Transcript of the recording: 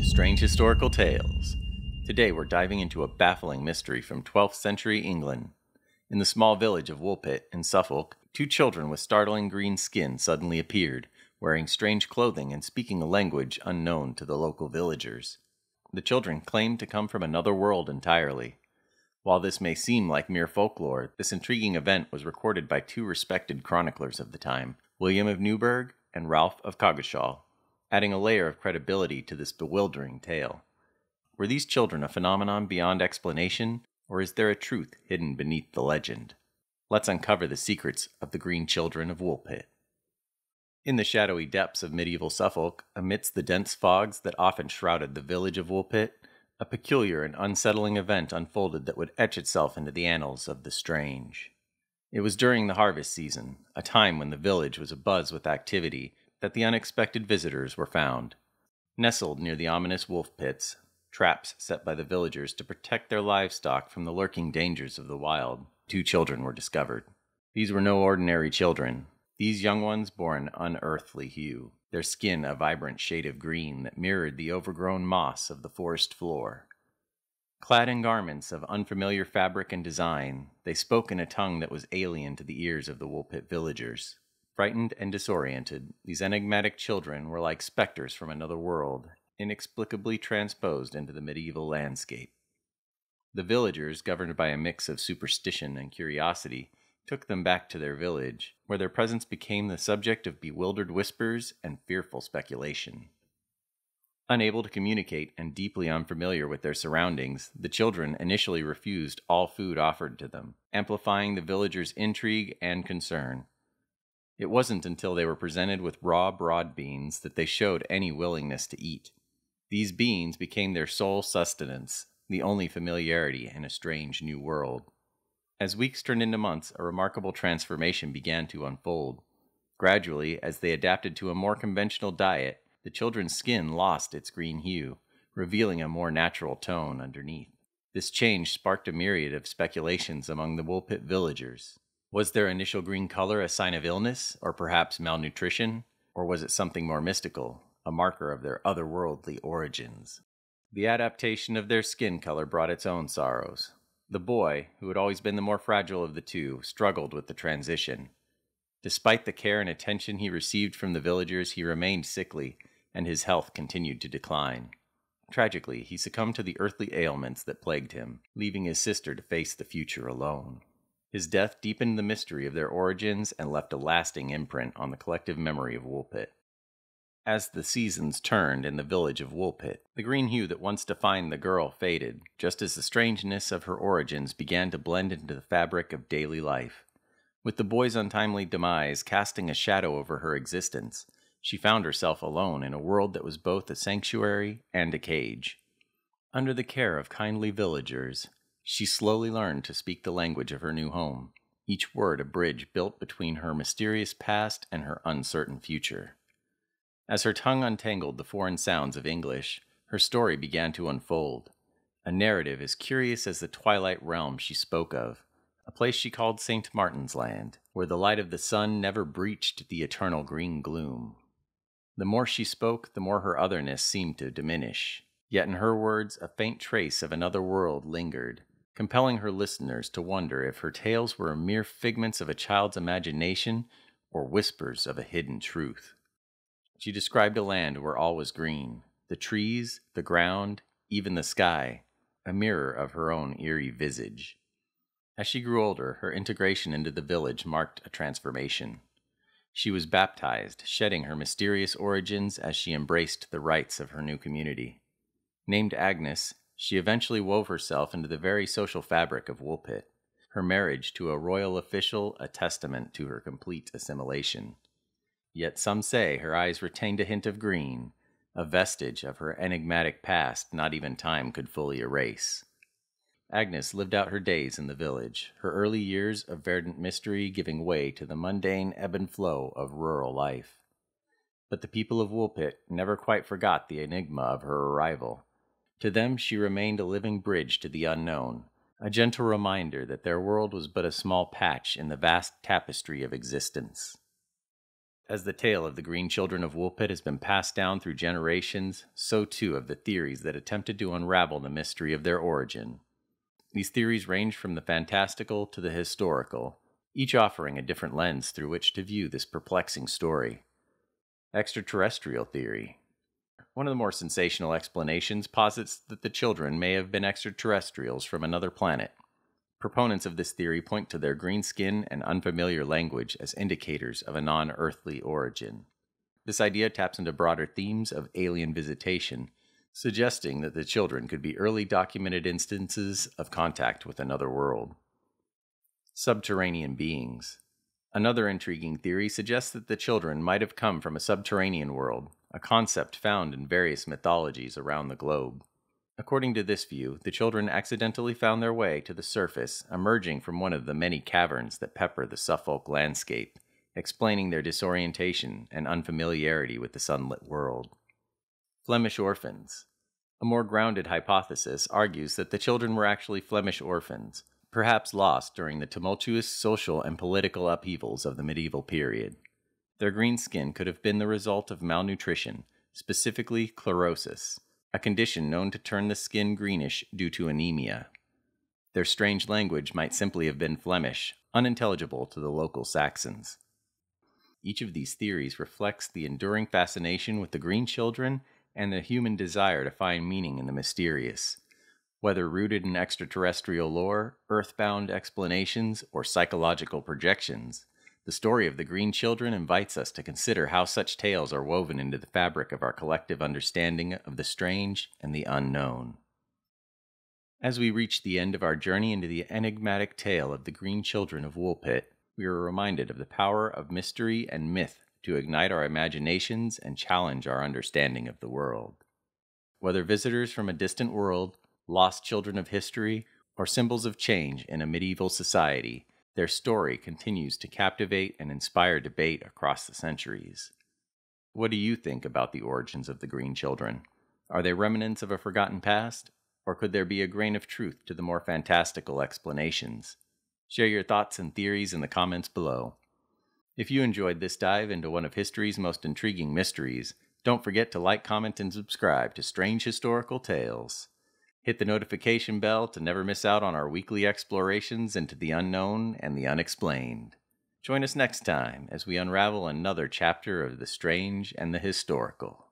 to Strange Historical Tales. Today we're diving into a baffling mystery from 12th century England. In the small village of Woolpit in Suffolk, two children with startling green skin suddenly appeared, wearing strange clothing and speaking a language unknown to the local villagers. The children claimed to come from another world entirely. While this may seem like mere folklore, this intriguing event was recorded by two respected chroniclers of the time, William of Newburgh and Ralph of Coggeshall adding a layer of credibility to this bewildering tale. Were these children a phenomenon beyond explanation, or is there a truth hidden beneath the legend? Let's uncover the secrets of the Green Children of Woolpit. In the shadowy depths of medieval Suffolk, amidst the dense fogs that often shrouded the village of Woolpit, a peculiar and unsettling event unfolded that would etch itself into the annals of the strange. It was during the harvest season, a time when the village was abuzz with activity that the unexpected visitors were found. Nestled near the ominous wolf pits, traps set by the villagers to protect their livestock from the lurking dangers of the wild, two children were discovered. These were no ordinary children. These young ones bore an unearthly hue, their skin a vibrant shade of green that mirrored the overgrown moss of the forest floor. Clad in garments of unfamiliar fabric and design, they spoke in a tongue that was alien to the ears of the Woolpit villagers. Frightened and disoriented, these enigmatic children were like specters from another world, inexplicably transposed into the medieval landscape. The villagers, governed by a mix of superstition and curiosity, took them back to their village, where their presence became the subject of bewildered whispers and fearful speculation. Unable to communicate and deeply unfamiliar with their surroundings, the children initially refused all food offered to them, amplifying the villagers' intrigue and concern. It wasn't until they were presented with raw broad beans that they showed any willingness to eat. These beans became their sole sustenance, the only familiarity in a strange new world. As weeks turned into months, a remarkable transformation began to unfold. Gradually, as they adapted to a more conventional diet, the children's skin lost its green hue, revealing a more natural tone underneath. This change sparked a myriad of speculations among the Woolpit villagers. Was their initial green color a sign of illness, or perhaps malnutrition? Or was it something more mystical, a marker of their otherworldly origins? The adaptation of their skin color brought its own sorrows. The boy, who had always been the more fragile of the two, struggled with the transition. Despite the care and attention he received from the villagers, he remained sickly, and his health continued to decline. Tragically, he succumbed to the earthly ailments that plagued him, leaving his sister to face the future alone. His death deepened the mystery of their origins and left a lasting imprint on the collective memory of Woolpit. As the seasons turned in the village of Woolpit, the green hue that once defined the girl faded, just as the strangeness of her origins began to blend into the fabric of daily life. With the boy's untimely demise casting a shadow over her existence, she found herself alone in a world that was both a sanctuary and a cage. Under the care of kindly villagers, she slowly learned to speak the language of her new home, each word a bridge built between her mysterious past and her uncertain future. As her tongue untangled the foreign sounds of English, her story began to unfold, a narrative as curious as the twilight realm she spoke of, a place she called St. Martin's Land, where the light of the sun never breached the eternal green gloom. The more she spoke, the more her otherness seemed to diminish. Yet in her words, a faint trace of another world lingered, compelling her listeners to wonder if her tales were mere figments of a child's imagination or whispers of a hidden truth. She described a land where all was green the trees, the ground, even the sky, a mirror of her own eerie visage. As she grew older, her integration into the village marked a transformation. She was baptized, shedding her mysterious origins as she embraced the rites of her new community. Named Agnes, she eventually wove herself into the very social fabric of Woolpit, her marriage to a royal official a testament to her complete assimilation. Yet some say her eyes retained a hint of green, a vestige of her enigmatic past not even time could fully erase. Agnes lived out her days in the village, her early years of verdant mystery giving way to the mundane ebb and flow of rural life. But the people of Woolpit never quite forgot the enigma of her arrival to them, she remained a living bridge to the unknown, a gentle reminder that their world was but a small patch in the vast tapestry of existence. As the tale of the Green Children of Woolpit has been passed down through generations, so too have the theories that attempted to unravel the mystery of their origin. These theories range from the fantastical to the historical, each offering a different lens through which to view this perplexing story. Extraterrestrial theory. One of the more sensational explanations posits that the children may have been extraterrestrials from another planet. Proponents of this theory point to their green skin and unfamiliar language as indicators of a non earthly origin. This idea taps into broader themes of alien visitation, suggesting that the children could be early documented instances of contact with another world. Subterranean beings. Another intriguing theory suggests that the children might have come from a subterranean world, a concept found in various mythologies around the globe. According to this view, the children accidentally found their way to the surface, emerging from one of the many caverns that pepper the Suffolk landscape, explaining their disorientation and unfamiliarity with the sunlit world. Flemish orphans. A more grounded hypothesis argues that the children were actually Flemish orphans, perhaps lost during the tumultuous social and political upheavals of the medieval period. Their green skin could have been the result of malnutrition, specifically chlorosis a condition known to turn the skin greenish due to anemia. Their strange language might simply have been Flemish, unintelligible to the local Saxons. Each of these theories reflects the enduring fascination with the green children and the human desire to find meaning in the mysterious. Whether rooted in extraterrestrial lore, earthbound explanations, or psychological projections, the story of the Green Children invites us to consider how such tales are woven into the fabric of our collective understanding of the strange and the unknown. As we reach the end of our journey into the enigmatic tale of the Green Children of Woolpit, we are reminded of the power of mystery and myth to ignite our imaginations and challenge our understanding of the world. Whether visitors from a distant world, lost children of history, or symbols of change in a medieval society, their story continues to captivate and inspire debate across the centuries. What do you think about the origins of the Green Children? Are they remnants of a forgotten past, or could there be a grain of truth to the more fantastical explanations? Share your thoughts and theories in the comments below. If you enjoyed this dive into one of history's most intriguing mysteries, don't forget to like, comment, and subscribe to Strange Historical Tales. Hit the notification bell to never miss out on our weekly explorations into the unknown and the unexplained. Join us next time as we unravel another chapter of the strange and the historical.